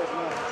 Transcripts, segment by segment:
does not.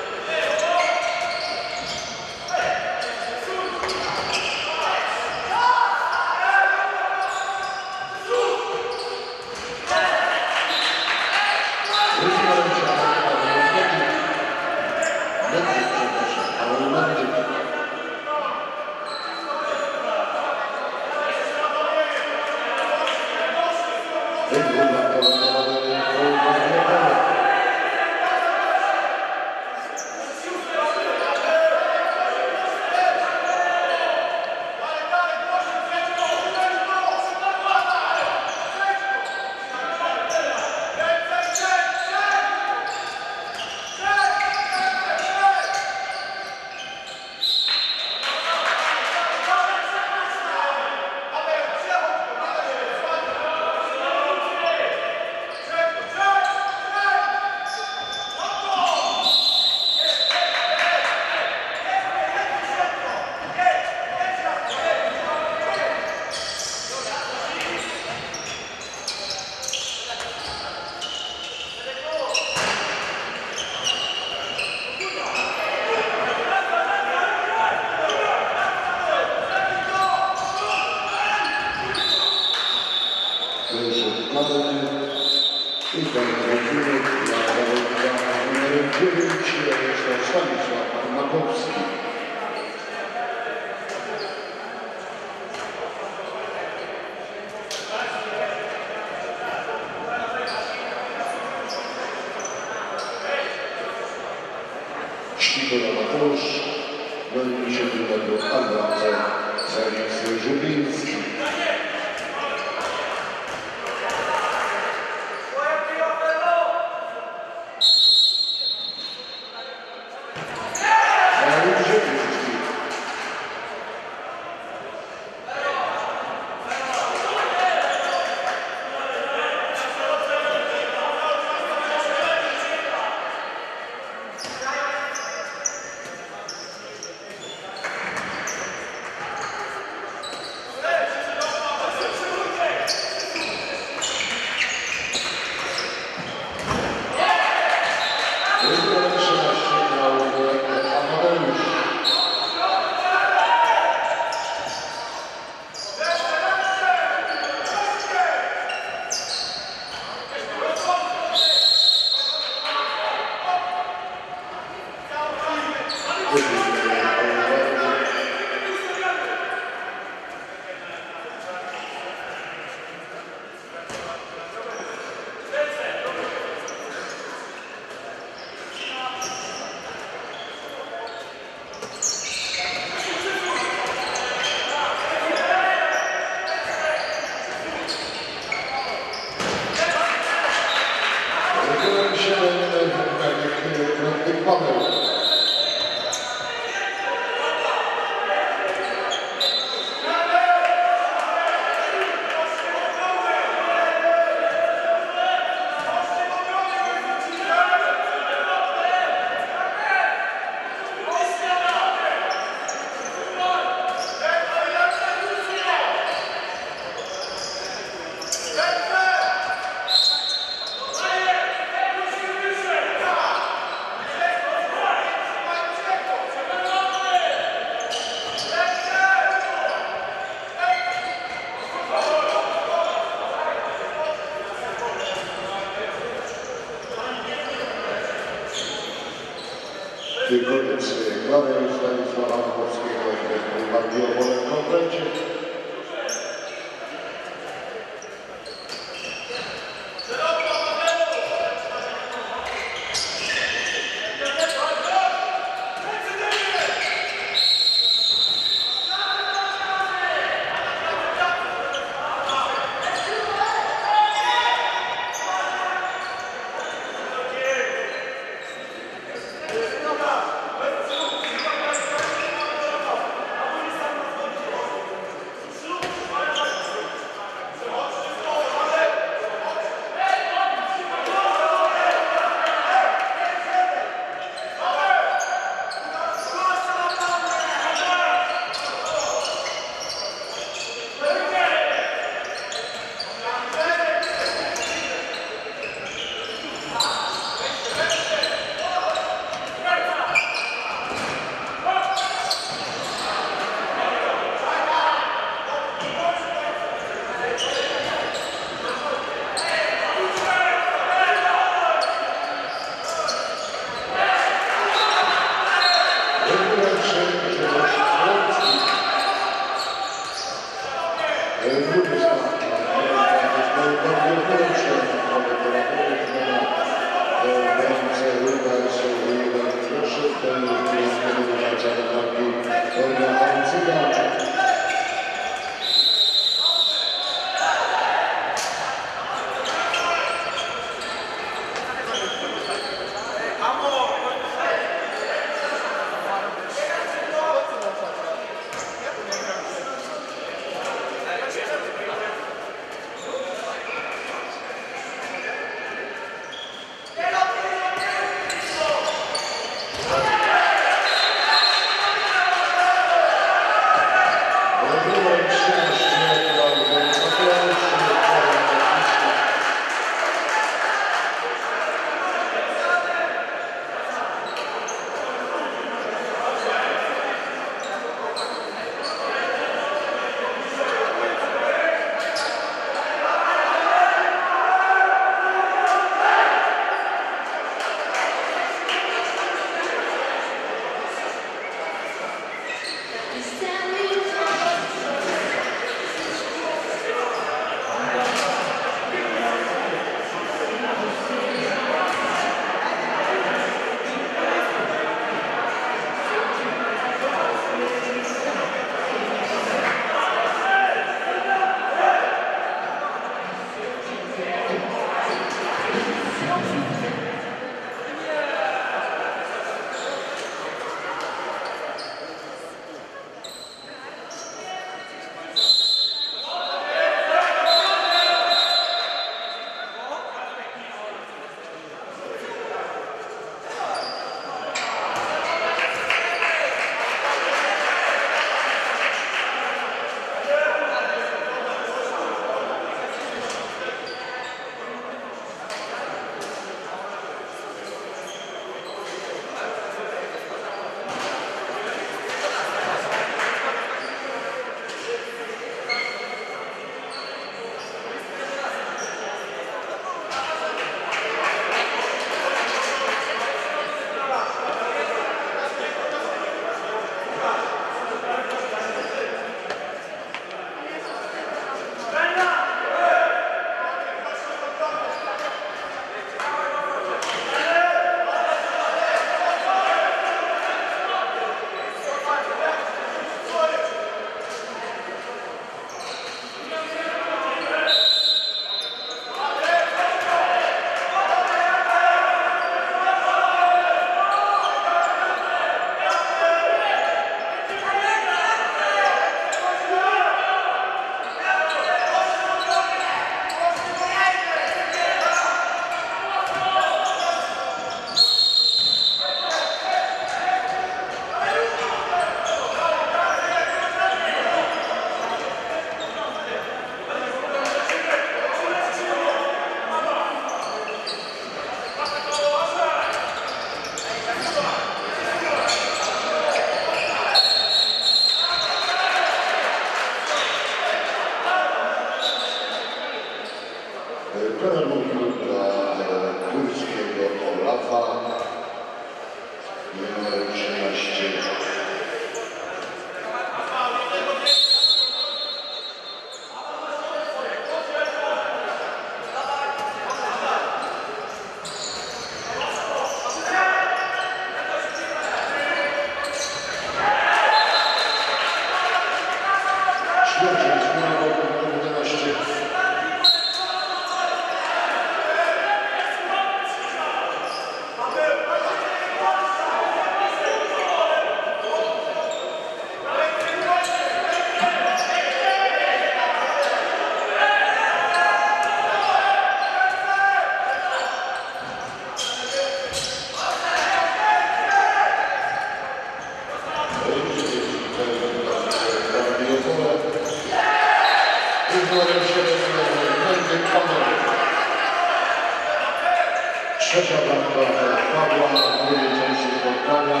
Trzecia bramka dla Pawła, drugie części spotkania.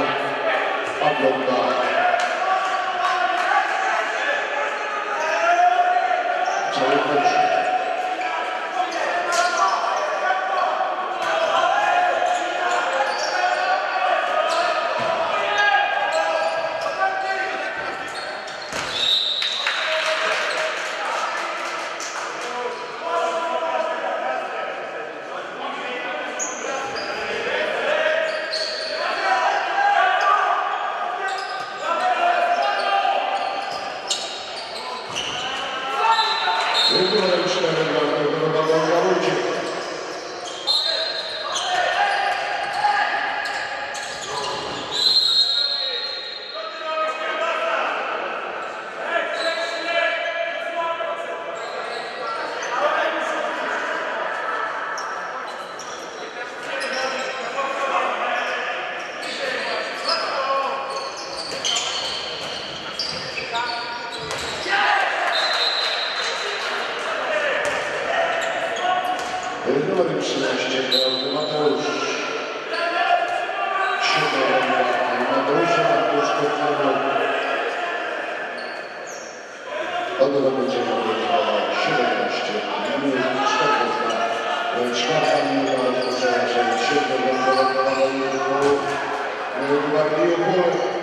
Pawlowka Numer 13 Klaudy Mateusz. Siódmy Mateusza Mateuszko Karol. Odnowa będzie modlitwa 17. Numer 4. Czwarta minuta rozpoczęła się 7. Numer 2. Numer 2.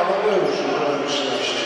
Amadeusz, numer 13. Dariusz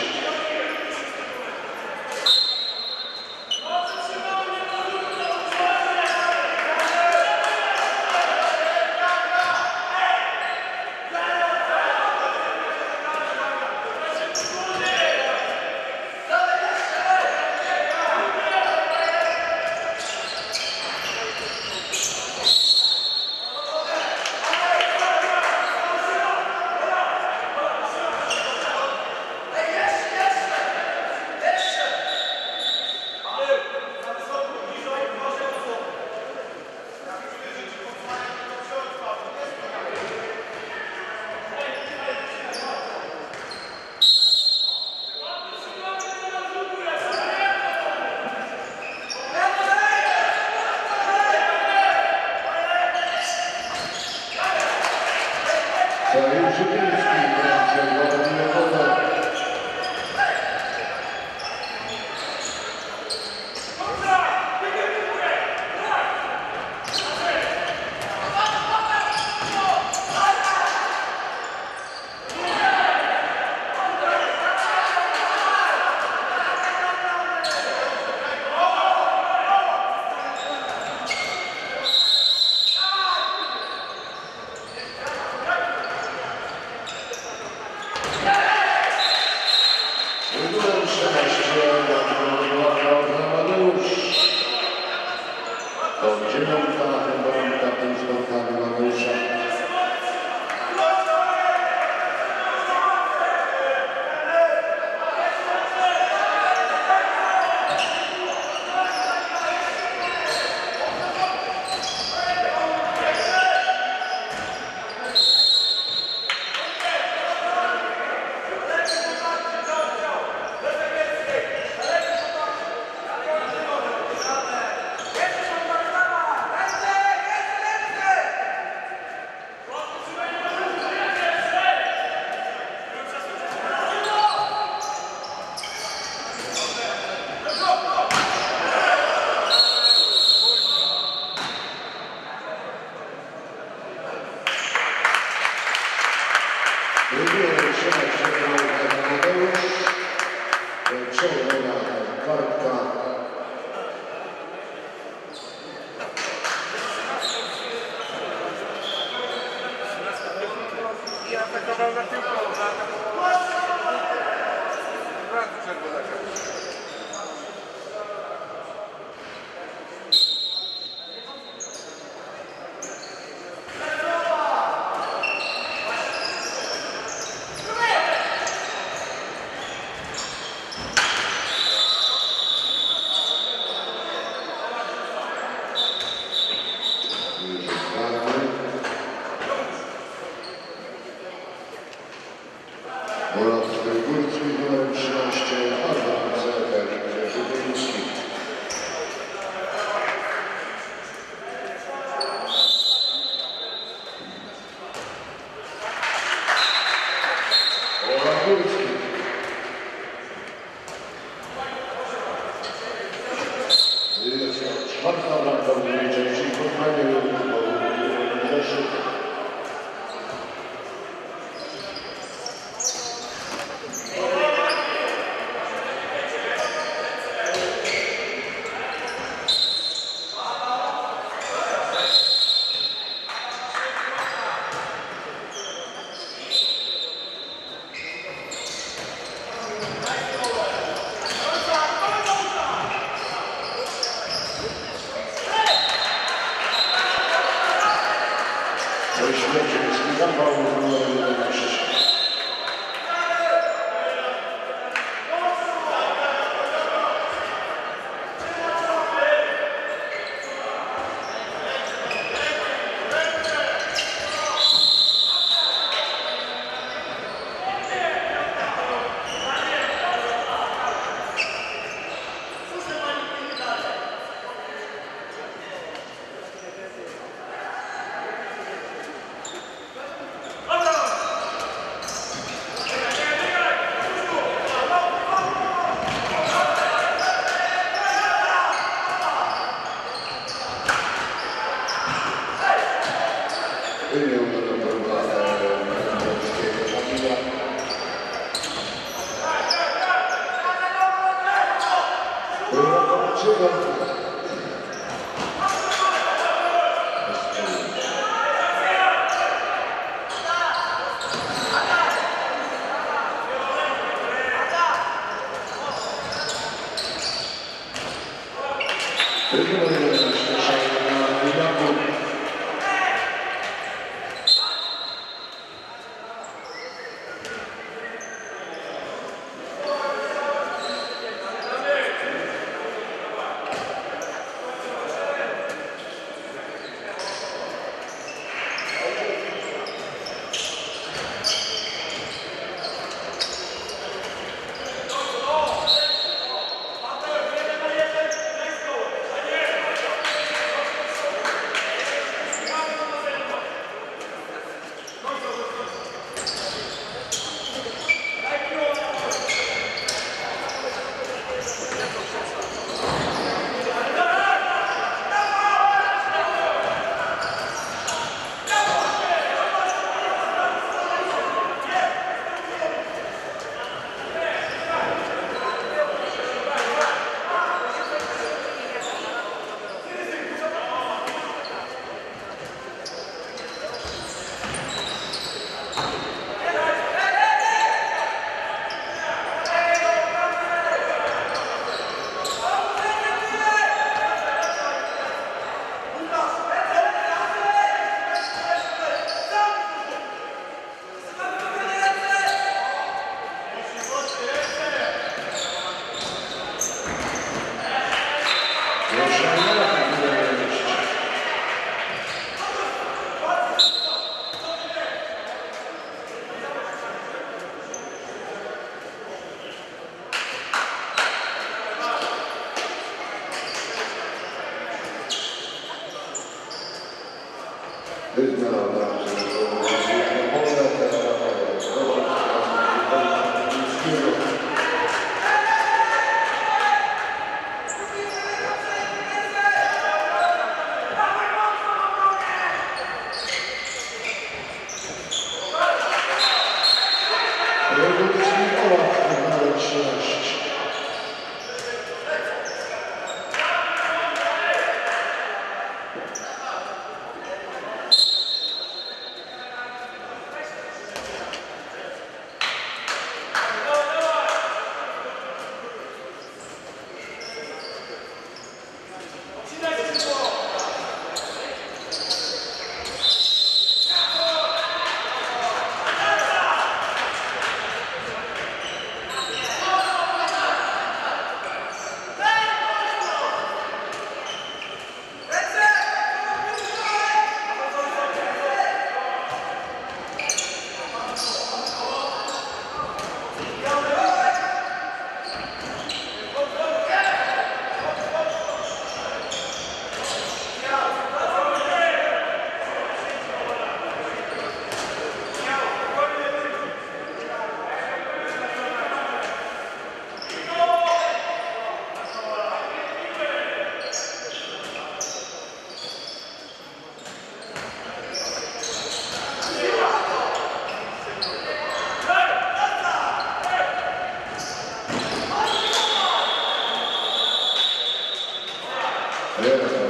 Yeah.